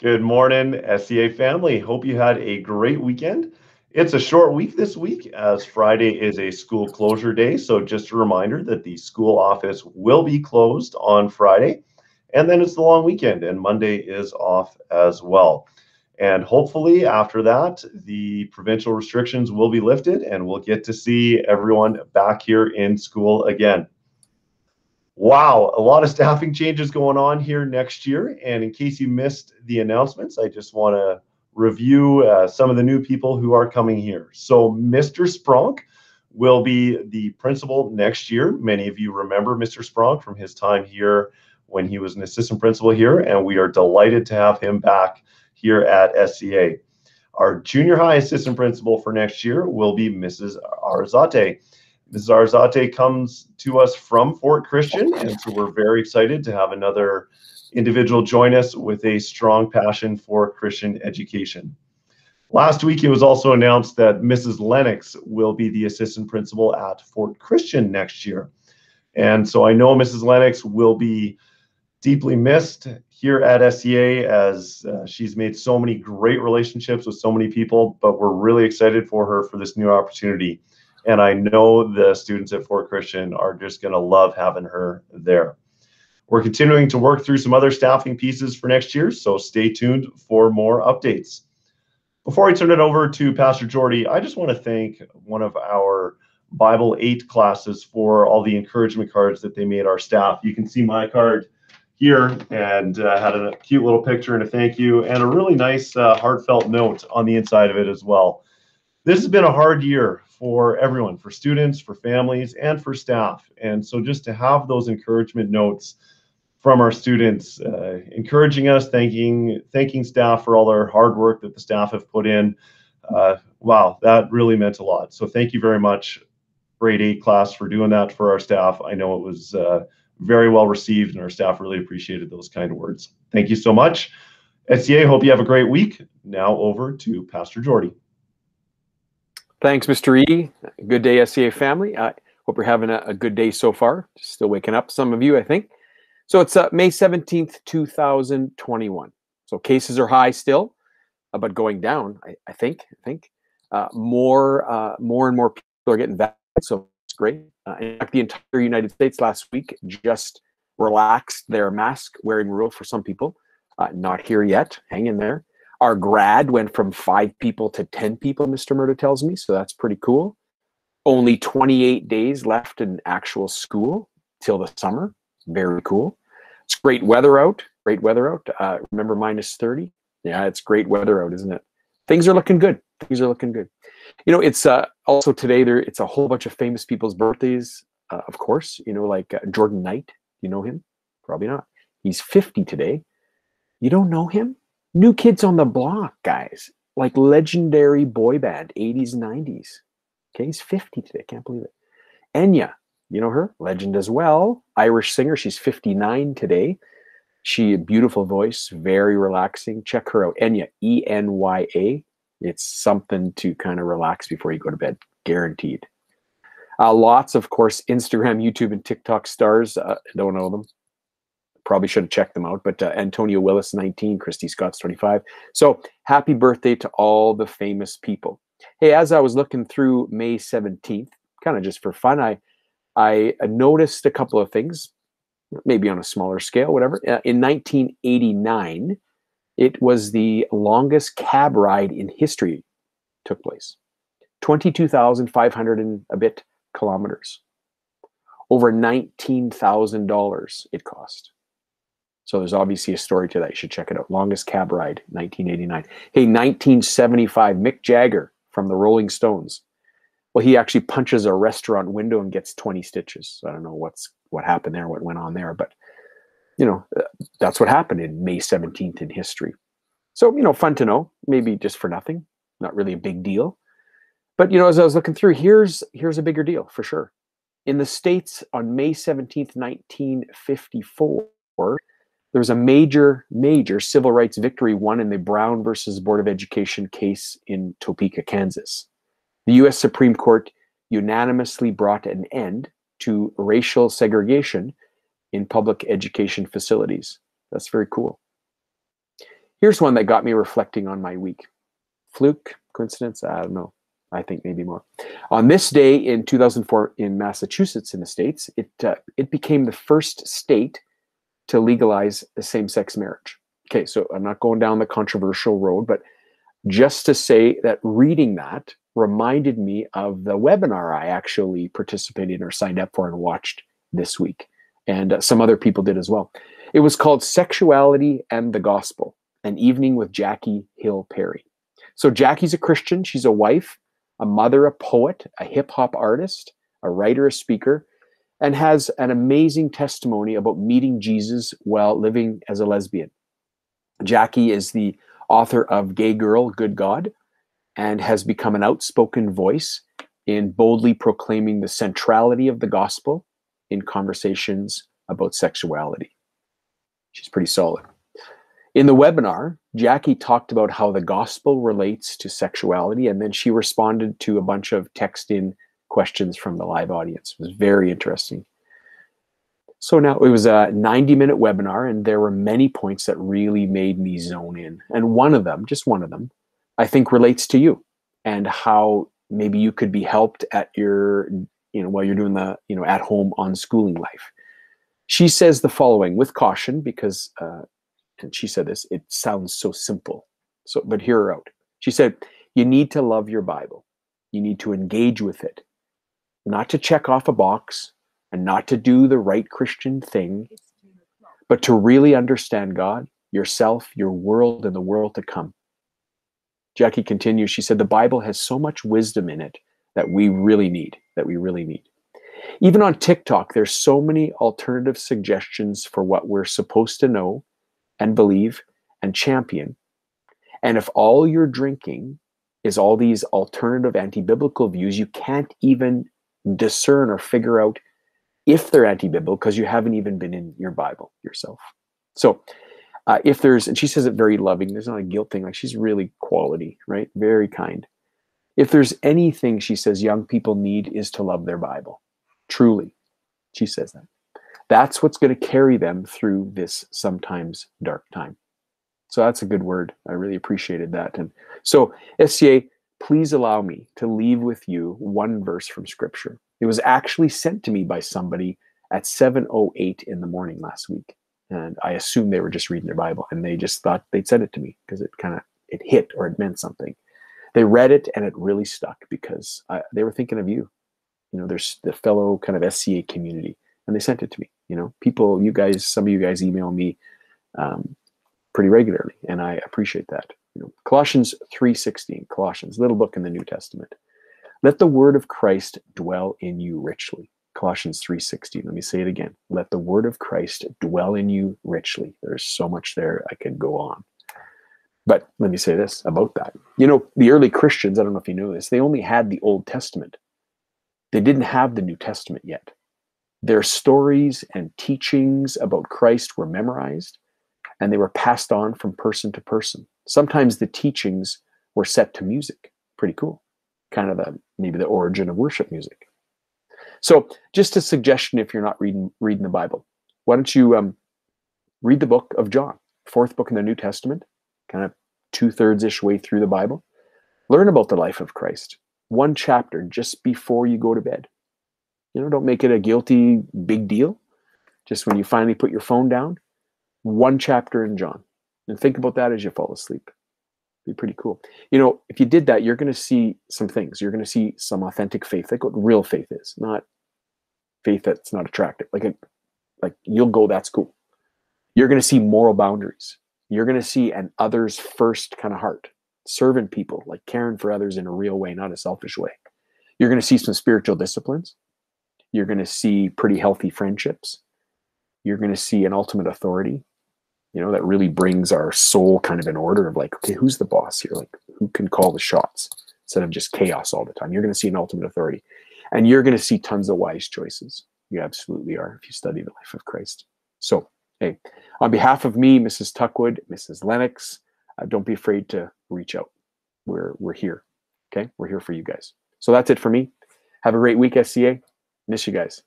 Good morning, SCA family. Hope you had a great weekend. It's a short week this week as Friday is a school closure day. So, just a reminder that the school office will be closed on Friday. And then it's the long weekend, and Monday is off as well. And hopefully, after that, the provincial restrictions will be lifted and we'll get to see everyone back here in school again. Wow, a lot of staffing changes going on here next year. And in case you missed the announcements, I just want to review uh, some of the new people who are coming here. So, Mr. Spronk will be the principal next year. Many of you remember Mr. Spronk from his time here when he was an assistant principal here, and we are delighted to have him back here at SCA. Our junior high assistant principal for next year will be Mrs. Arzate. Mrs. Arzate comes to us from Fort Christian, and so we're very excited to have another individual join us with a strong passion for Christian education. Last week, it was also announced that Mrs. Lennox will be the assistant principal at Fort Christian next year. And so I know Mrs. Lennox will be deeply missed here at SCA as uh, she's made so many great relationships with so many people, but we're really excited for her for this new opportunity. And I know the students at Fort Christian are just going to love having her there. We're continuing to work through some other staffing pieces for next year, so stay tuned for more updates. Before I turn it over to Pastor Jordy, I just want to thank one of our Bible 8 classes for all the encouragement cards that they made our staff. You can see my card here and uh, had a cute little picture and a thank you and a really nice uh, heartfelt note on the inside of it as well. This has been a hard year for everyone, for students, for families, and for staff. And so just to have those encouragement notes from our students, uh, encouraging us, thanking thanking staff for all their hard work that the staff have put in. Uh, wow, that really meant a lot. So thank you very much, grade eight class, for doing that for our staff. I know it was uh, very well received, and our staff really appreciated those kind of words. Thank you so much. SCA, hope you have a great week. Now over to Pastor Jordy. Thanks, Mr. E. Good day, SCA family. I hope you're having a, a good day so far. Still waking up, some of you, I think. So it's uh, May 17th, 2021. So cases are high still, uh, but going down, I, I think. I think uh, more, uh, more and more people are getting vaccinated. So it's great. Uh, in fact, the entire United States last week just relaxed their mask wearing rule for some people. Uh, not here yet. Hang in there. Our grad went from five people to 10 people, Mr. Murdo tells me. So that's pretty cool. Only 28 days left in actual school till the summer. Very cool. It's great weather out. Great weather out. Uh, remember minus 30? Yeah, it's great weather out, isn't it? Things are looking good. Things are looking good. You know, it's uh, also today there. It's a whole bunch of famous people's birthdays. Uh, of course, you know, like uh, Jordan Knight. You know him? Probably not. He's 50 today. You don't know him? New Kids on the Block, guys. Like legendary boy band, 80s, 90s. Okay, he's 50 today. Can't believe it. Enya, you know her, legend as well. Irish singer. She's 59 today. She a beautiful voice, very relaxing. Check her out. Enya, E N Y A. It's something to kind of relax before you go to bed, guaranteed. Uh, lots, of course, Instagram, YouTube, and TikTok stars. Uh, don't know them. Probably should have checked them out. But uh, Antonio Willis, 19, Christy Scott's 25. So happy birthday to all the famous people. Hey, as I was looking through May 17th, kind of just for fun, I I noticed a couple of things, maybe on a smaller scale, whatever. Uh, in 1989, it was the longest cab ride in history took place 22,500 and a bit kilometers. Over $19,000 it cost. So there's obviously a story to that. You should check it out. Longest cab ride, 1989. Hey, 1975, Mick Jagger from the Rolling Stones well, he actually punches a restaurant window and gets 20 stitches. I don't know what's what happened there, what went on there, but you know, uh, that's what happened in May 17th in history. So, you know, fun to know, maybe just for nothing, not really a big deal. But you know, as I was looking through, here's here's a bigger deal for sure. In the States on May 17th, 1954, there was a major, major civil rights victory won in the Brown versus Board of Education case in Topeka, Kansas. The US Supreme Court unanimously brought an end to racial segregation in public education facilities. That's very cool. Here's one that got me reflecting on my week. Fluke, coincidence? I don't know. I think maybe more. On this day in 2004 in Massachusetts, in the states, it uh, it became the first state to legalize same-sex marriage. Okay, so I'm not going down the controversial road, but just to say that reading that reminded me of the webinar I actually participated in or signed up for and watched this week, and uh, some other people did as well. It was called "Sexuality and the Gospel: An Evening with Jackie Hill Perry." So Jackie's a Christian. She's a wife a mother, a poet, a hip hop artist, a writer, a speaker, and has an amazing testimony about meeting Jesus while living as a lesbian. Jackie is the author of Gay Girl, Good God, and has become an outspoken voice in boldly proclaiming the centrality of the gospel in conversations about sexuality. She's pretty solid. In the webinar, Jackie talked about how the gospel relates to sexuality, and then she responded to a bunch of text in questions from the live audience. It was very interesting. So now it was a 90 minute webinar, and there were many points that really made me zone in. And one of them, just one of them, I think relates to you and how maybe you could be helped at your, you know, while you're doing the, you know, at home on schooling life. She says the following with caution because uh, and she said this, it sounds so simple. So, but hear her out. She said, You need to love your Bible. You need to engage with it, not to check off a box and not to do the right Christian thing, but to really understand God, yourself, your world, and the world to come. Jackie continues, she said, The Bible has so much wisdom in it that we really need, that we really need. Even on TikTok, there's so many alternative suggestions for what we're supposed to know and believe and champion. And if all you're drinking is all these alternative anti biblical views, you can't even discern or figure out if they're anti biblical because you haven't even been in your Bible yourself. So, uh, if there's, and she says it very loving, there's not a guilt thing, like she's really quality, right? Very kind. If there's anything she says young people need is to love their Bible, truly. She says that. That's what's going to carry them through this sometimes dark time. So that's a good word. I really appreciated that. And so, SCA, please allow me to leave with you one verse from Scripture. It was actually sent to me by somebody at 7:08 in the morning last week, and I assume they were just reading their Bible, and they just thought they'd send it to me because it kind of it hit or it meant something. They read it and it really stuck because I, they were thinking of you. You know, there's the fellow kind of SCA community, and they sent it to me. You know, people, you guys, some of you guys email me um, pretty regularly, and I appreciate that. You know, Colossians 3:16, Colossians, little book in the New Testament. Let the word of Christ dwell in you richly. Colossians 3:16. Let me say it again. Let the word of Christ dwell in you richly. There's so much there I could go on. But let me say this about that. You know, the early Christians, I don't know if you know this, they only had the Old Testament. They didn't have the New Testament yet. Their stories and teachings about Christ were memorized and they were passed on from person to person. Sometimes the teachings were set to music. Pretty cool. Kind of the maybe the origin of worship music. So, just a suggestion if you're not reading reading the Bible, why don't you um, read the book of John, fourth book in the New Testament, kind of two thirds ish way through the Bible. Learn about the life of Christ, one chapter just before you go to bed. You know, don't make it a guilty big deal. Just when you finally put your phone down, one chapter in John. And think about that as you fall asleep. Be pretty cool. You know, if you did that, you're going to see some things. You're going to see some authentic faith, like what real faith is, not faith that's not attractive. Like, a, like you'll go, that's cool. You're going to see moral boundaries. You're going to see an others first kind of heart, serving people, like caring for others in a real way, not a selfish way. You're going to see some spiritual disciplines. You're going to see pretty healthy friendships. You're going to see an ultimate authority, you know, that really brings our soul kind of in order of like, okay, who's the boss here? Like, who can call the shots instead of just chaos all the time? You're going to see an ultimate authority. And you're going to see tons of wise choices. You absolutely are if you study the life of Christ. So, hey, on behalf of me, Mrs. Tuckwood, Mrs. Lennox, uh, don't be afraid to reach out. We're, we're here. Okay. We're here for you guys. So that's it for me. Have a great week, SCA. Miss you guys.